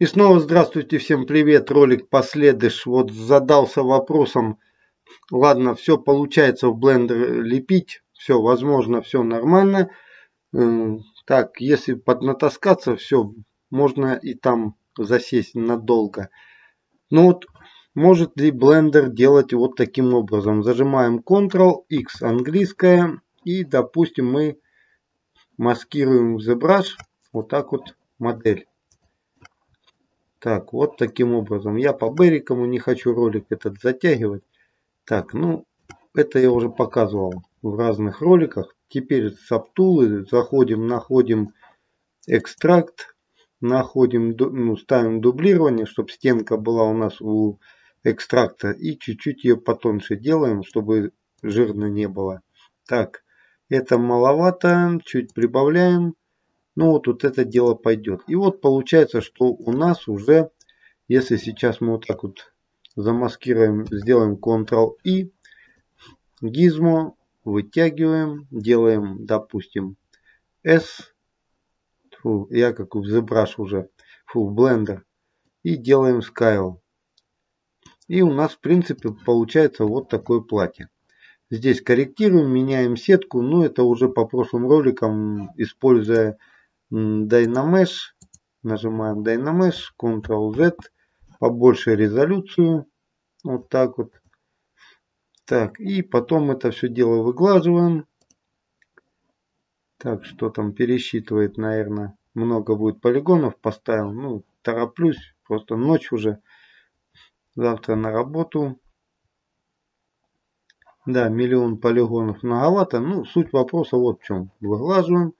И снова здравствуйте, всем привет, ролик последыш. Вот задался вопросом, ладно, все получается в Blender лепить, все возможно, все нормально. Так, если поднатаскаться, все, можно и там засесть надолго. Но вот может ли Blender делать вот таким образом? Зажимаем Ctrl-X английская и, допустим, мы маскируем в ZBrush вот так вот модель. Так, вот таким образом. Я по Берикому не хочу ролик этот затягивать. Так, ну, это я уже показывал в разных роликах. Теперь саптулы, заходим, находим экстракт, находим, ну, ставим дублирование, чтобы стенка была у нас у экстракта. И чуть-чуть ее потоньше делаем, чтобы жирно не было. Так, это маловато, чуть прибавляем. Ну вот, вот это дело пойдет. И вот получается, что у нас уже, если сейчас мы вот так вот замаскируем, сделаем Ctrl-I, гизмо, вытягиваем, делаем, допустим, S, фу, я как в ZBrush уже, фу, в Blender, и делаем Scale. И у нас, в принципе, получается вот такое платье. Здесь корректируем, меняем сетку, но это уже по прошлым роликам, используя Dynamesh. Нажимаем Dynamesh, Ctrl-Z, побольше резолюцию. Вот так вот. Так, и потом это все дело выглаживаем. Так, что там пересчитывает, наверное, много будет полигонов поставил. Ну, тороплюсь, просто ночь уже. Завтра на работу. Да, миллион полигонов многовато. Ну, суть вопроса вот в чем. Выглаживаем.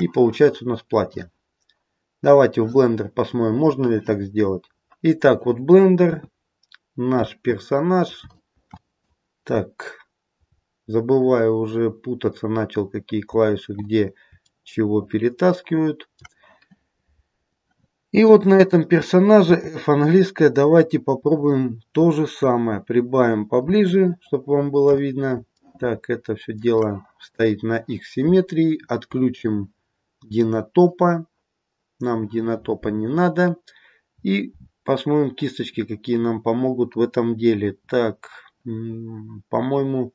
И получается у нас платье. Давайте в Blender посмотрим, можно ли так сделать. Итак, вот Blender. Наш персонаж. Так. Забываю уже путаться начал, какие клавиши где чего перетаскивают. И вот на этом персонаже F английская давайте попробуем то же самое. Прибавим поближе, чтобы вам было видно. Так, это все дело стоит на X симметрии. Отключим динотопа. Нам динотопа не надо. И посмотрим кисточки, какие нам помогут в этом деле. Так, по-моему,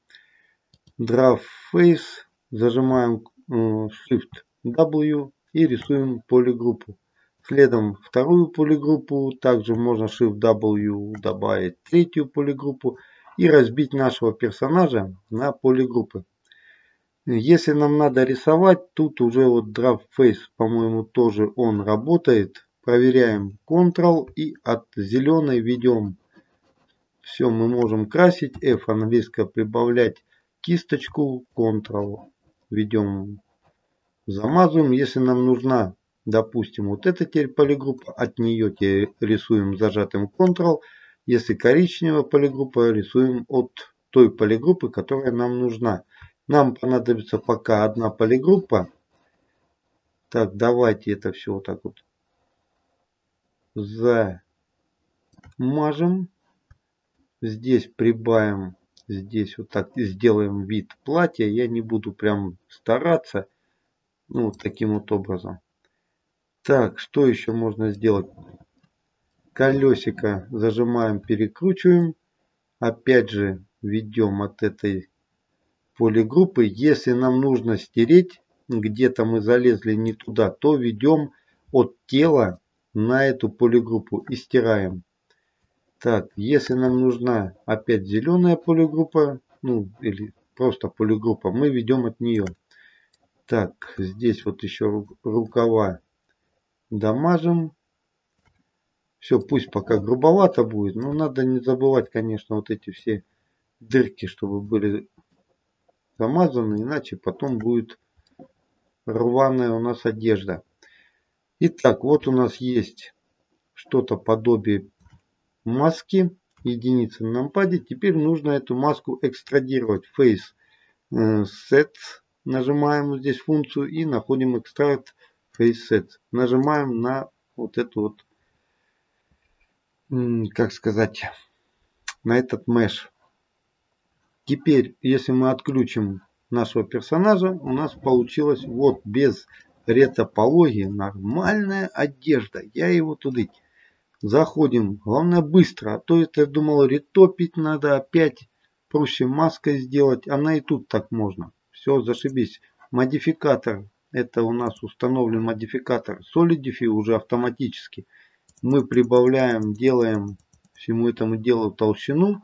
Draft Face. Зажимаем э, Shift W и рисуем полигруппу. Следом вторую полигруппу, также можно Shift W добавить третью полигруппу и разбить нашего персонажа на полигруппы. Если нам надо рисовать, тут уже вот Draft Face, по-моему, тоже он работает. Проверяем Ctrl и от зеленой ведем. Все, мы можем красить. F английское прибавлять кисточку. Ctrl ведем, замазываем. Если нам нужна Допустим, вот эта теперь полигруппа, от нее рисуем зажатым Ctrl. Если коричневая полигруппа, рисуем от той полигруппы, которая нам нужна. Нам понадобится пока одна полигруппа. Так, давайте это все вот так вот замажем. Здесь прибавим, здесь вот так сделаем вид платья. Я не буду прям стараться. Ну, вот таким вот образом. Так, что еще можно сделать? Колесико зажимаем, перекручиваем. Опять же, ведем от этой полигруппы. Если нам нужно стереть, где-то мы залезли не туда, то ведем от тела на эту полигруппу и стираем. Так, если нам нужна опять зеленая полигруппа, ну или просто полигруппа, мы ведем от нее. Так, здесь вот еще рукава дамажим. Все, пусть пока грубовато будет, но надо не забывать, конечно, вот эти все дырки, чтобы были замазаны, иначе потом будет рваная у нас одежда. Итак, вот у нас есть что-то подобие маски, единицы на нампаде. Теперь нужно эту маску экстрадировать. Face э, Set. Нажимаем здесь функцию и находим экстракт FaceSet. Нажимаем на вот эту вот, как сказать, на этот mesh. Теперь, если мы отключим нашего персонажа, у нас получилось вот без ретопологии нормальная одежда. Я его туда Заходим. Главное быстро. А то это я думал ретопить надо опять. Проще маской сделать. Она и тут так можно. Все, зашибись. Модификатор. Это у нас установлен модификатор Solidify уже автоматически. Мы прибавляем, делаем всему этому делу толщину.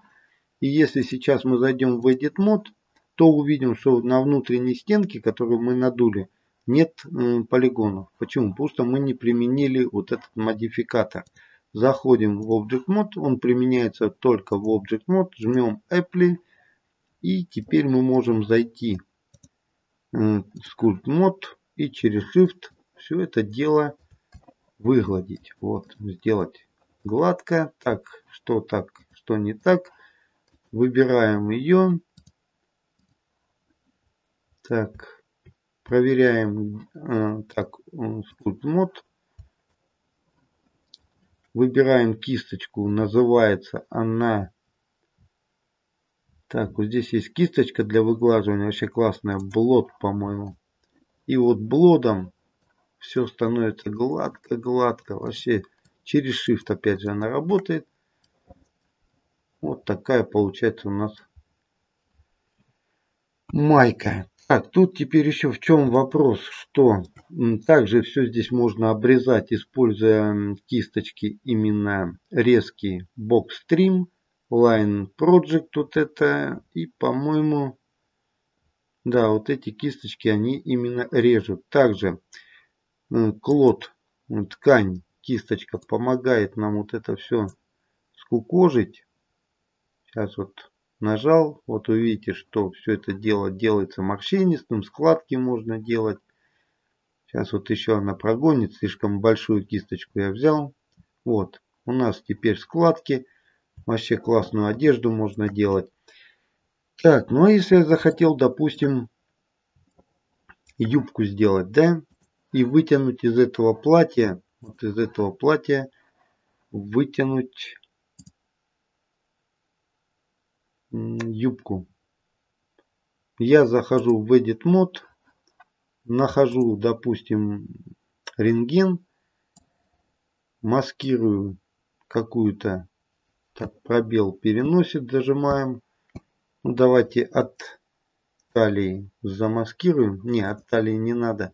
И если сейчас мы зайдем в Edit Mode, то увидим, что на внутренней стенке, которую мы надули, нет э, полигонов. Почему? Потому что мы не применили вот этот модификатор. Заходим в Object Mode, он применяется только в Object Mode, жмем Apply и теперь мы можем зайти в Sculpt Mode и через Shift все это дело выгладить. Вот, сделать гладко. Так, что так, что не так. Выбираем ее. Так, проверяем э, так, Sculpt Mode. Выбираем кисточку, называется она... Так, вот здесь есть кисточка для выглаживания, вообще классная, блот, по-моему. И вот блодом все становится гладко-гладко, вообще через Shift опять же она работает. Вот такая получается у нас майка. Так, тут теперь еще в чем вопрос, что также все здесь можно обрезать, используя кисточки именно резкий Trim, Line Project вот это и по-моему, да, вот эти кисточки они именно режут. Также клод, ткань, кисточка помогает нам вот это все скукожить. Сейчас вот нажал, вот увидите, что все это дело делается морщинистым, складки можно делать. Сейчас вот еще она прогонит, слишком большую кисточку я взял. Вот, у нас теперь складки, вообще классную одежду можно делать. Так, ну а если я захотел, допустим, юбку сделать, да, и вытянуть из этого платья, вот из этого платья, вытянуть юбку. Я захожу в Edit Mode, нахожу, допустим, рентген, маскирую какую-то, так, пробел переносит, зажимаем. Ну, давайте от талии замаскируем. Не, от талии не надо.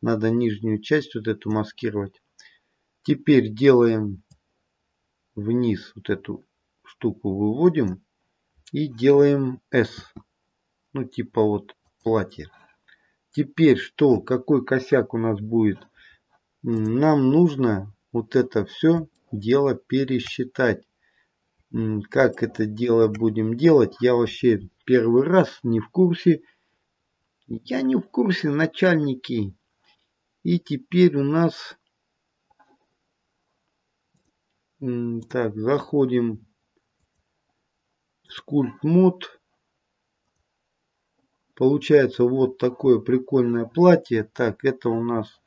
Надо нижнюю часть вот эту маскировать. Теперь делаем вниз вот эту штуку выводим и делаем S. Ну, типа вот платье. Теперь что, какой косяк у нас будет? Нам нужно вот это все дело пересчитать. Как это дело будем делать, я вообще первый раз не в курсе. Я не в курсе, начальники. И теперь у нас... Так, заходим скульпт мод. Получается вот такое прикольное платье. Так, это у нас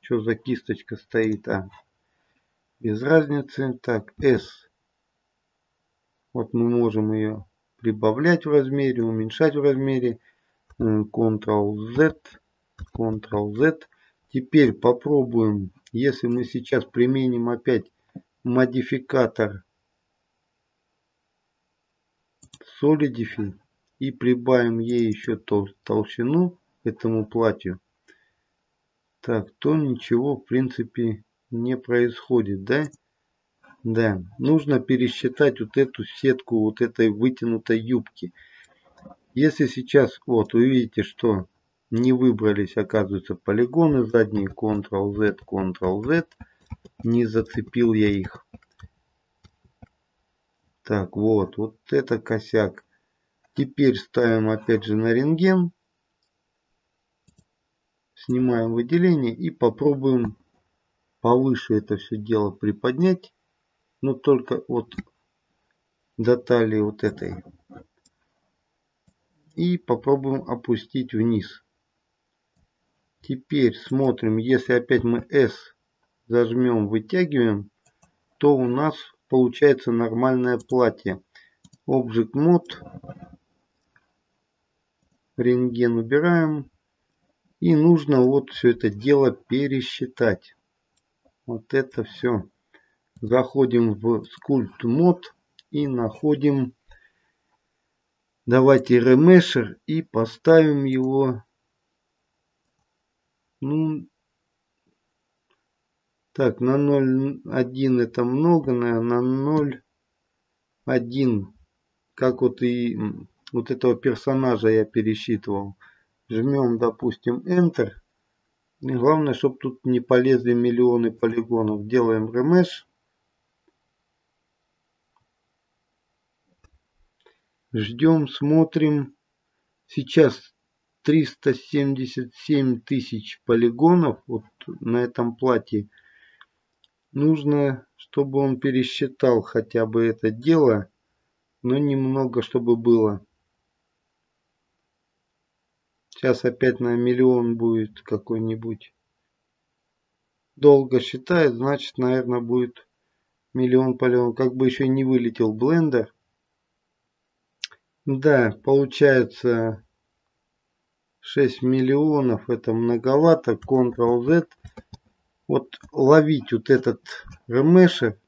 что за кисточка стоит? А, без разницы. Так, S. Вот мы можем ее прибавлять в размере, уменьшать в размере. Ctrl-Z. Ctrl-Z. Теперь попробуем, если мы сейчас применим опять модификатор Solidify и прибавим ей еще тол толщину этому платью, так, то ничего в принципе не происходит, да? Да, нужно пересчитать вот эту сетку вот этой вытянутой юбки. Если сейчас, вот, увидите, что не выбрались, оказывается, полигоны задние, Ctrl-Z, Ctrl-Z, не зацепил я их. Так, вот, вот это косяк. Теперь ставим опять же на рентген. Снимаем выделение и попробуем повыше это все дело приподнять. Но только вот до талии вот этой. И попробуем опустить вниз. Теперь смотрим, если опять мы S зажмем, вытягиваем, то у нас получается нормальное платье. Object Mode. Рентген убираем. И нужно вот все это дело пересчитать. Вот это все заходим в скульпт мод и находим давайте ремешер и поставим его ну так на 0.1 это много наверное на 0.1 как вот и вот этого персонажа я пересчитывал жмем допустим enter и главное чтобы тут не полезли миллионы полигонов делаем ремеш Ждем, смотрим. Сейчас 377 тысяч полигонов вот на этом плате. Нужно, чтобы он пересчитал хотя бы это дело, но немного, чтобы было. Сейчас опять на миллион будет какой-нибудь. Долго считает, значит, наверное, будет миллион полигонов. Как бы еще не вылетел блендер. Да, получается 6 миллионов. Это многовато. Ctrl-Z. Вот ловить вот этот ремешер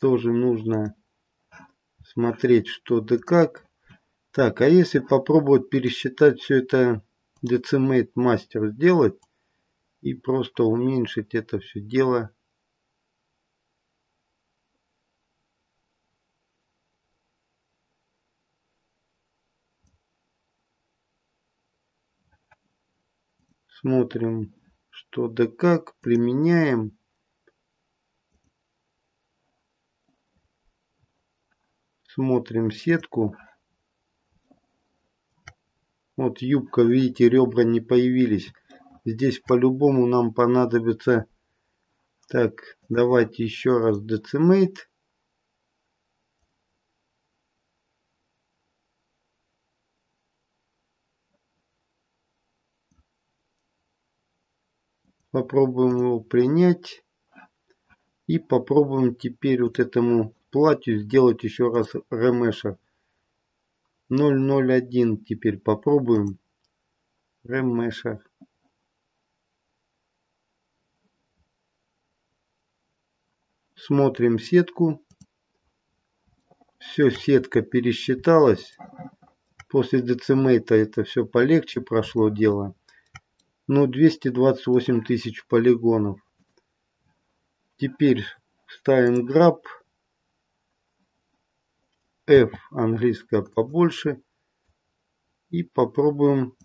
тоже нужно смотреть что да как. Так, а если попробовать пересчитать все это Decimate Master сделать и просто уменьшить это все дело смотрим, что да как, применяем. Смотрим сетку. Вот юбка, видите, ребра не появились. Здесь по-любому нам понадобится... Так, давайте еще раз decimate. Попробуем его принять. И попробуем теперь вот этому платью сделать еще раз ремеша. 001 теперь попробуем. Ремеша. Смотрим сетку. Все, сетка пересчиталась. После децимейта это все полегче прошло дело но 228 тысяч полигонов. Теперь ставим граб. F английская побольше. И попробуем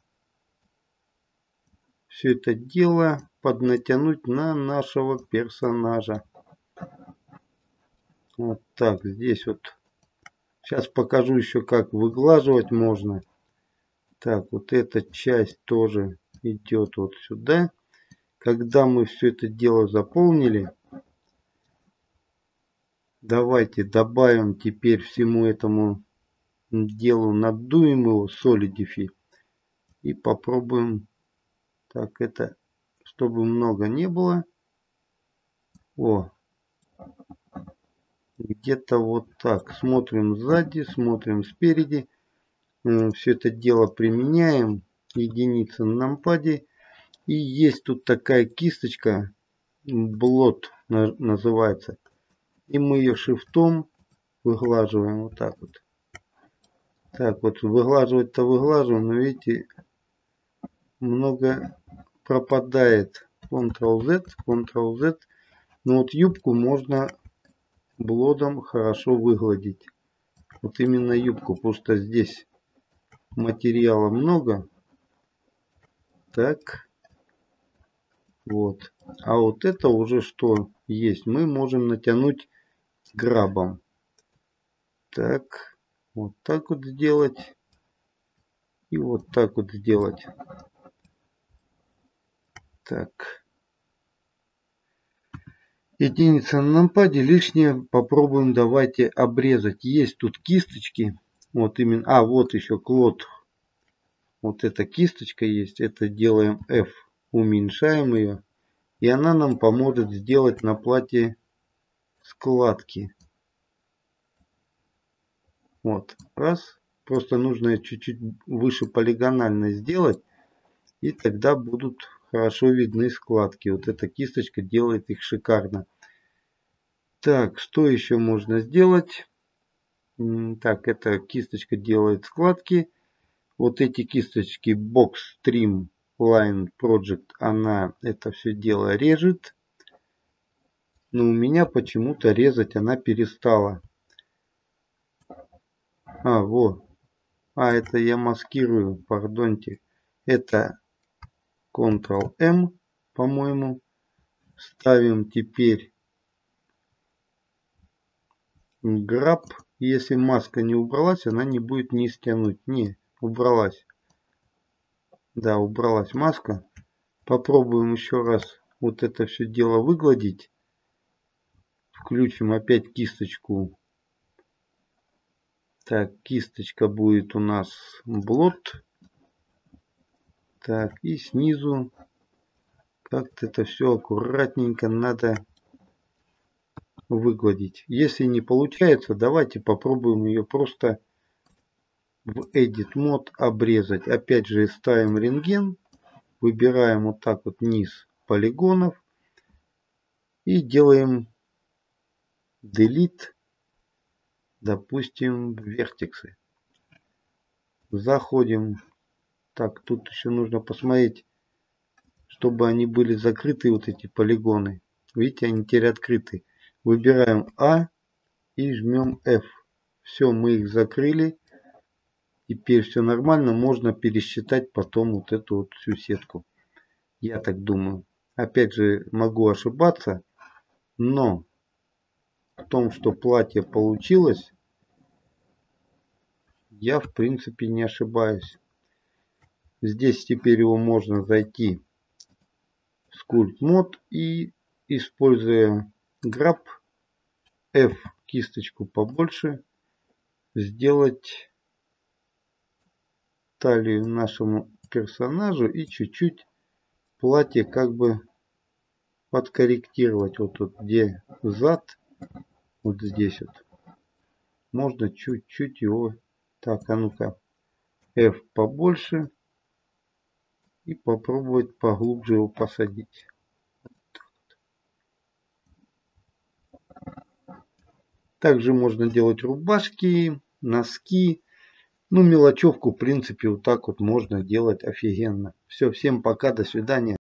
все это дело поднатянуть на нашего персонажа. Вот так, здесь вот. Сейчас покажу еще, как выглаживать можно. Так, вот эта часть тоже идет вот сюда. Когда мы все это дело заполнили, давайте добавим теперь всему этому делу, надуем его Solidify и попробуем. Так, это чтобы много не было. О, где-то вот так. Смотрим сзади, смотрим спереди. Все это дело применяем единицы на нампаде. И есть тут такая кисточка, блот называется. И мы ее шифтом выглаживаем вот так вот. Так вот, выглаживать-то выглаживаем, но видите, много пропадает. Ctrl-Z, Ctrl-Z. Но вот юбку можно блодом хорошо выгладить. Вот именно юбку, что здесь материала много. Так. Вот. А вот это уже что есть. Мы можем натянуть грабом. Так. Вот так вот сделать. И вот так вот сделать. Так. Единица на нампаде лишнее попробуем давайте обрезать. Есть тут кисточки. Вот именно. А, вот еще клод вот эта кисточка есть, это делаем F, уменьшаем ее, и она нам поможет сделать на платье складки. Вот, раз, просто нужно чуть-чуть выше полигонально сделать, и тогда будут хорошо видны складки. Вот эта кисточка делает их шикарно. Так, что еще можно сделать? Так, эта кисточка делает складки. Вот эти кисточки Box Trim Line Project, она это все дело режет. Но у меня почему-то резать она перестала. А, вот. А, это я маскирую, пардонте. Это Ctrl-M, по-моему. Ставим теперь Grab. Если маска не убралась, она не будет не стянуть. Не, убралась. Да, убралась маска. Попробуем еще раз вот это все дело выгладить. Включим опять кисточку. Так, кисточка будет у нас блот. Так, и снизу как-то это все аккуратненько надо выгладить. Если не получается, давайте попробуем ее просто в Edit Mode обрезать. Опять же ставим рентген, выбираем вот так вот низ полигонов и делаем Delete, допустим, вертексы. Заходим. Так, тут еще нужно посмотреть, чтобы они были закрыты, вот эти полигоны. Видите, они теперь открыты. Выбираем А и жмем F. Все, мы их закрыли. Теперь все нормально. Можно пересчитать потом вот эту вот всю сетку. Я так думаю. Опять же, могу ошибаться. Но в том, что платье получилось, я в принципе не ошибаюсь. Здесь теперь его можно зайти в скульпт мод и используя Grab F кисточку побольше сделать талию нашему персонажу и чуть-чуть платье как бы подкорректировать вот тут где зад вот здесь вот можно чуть-чуть его так а ну-ка F побольше и попробовать поглубже его посадить Также можно делать рубашки, носки. Ну, мелочевку, в принципе, вот так вот можно делать офигенно. Все, всем пока, до свидания.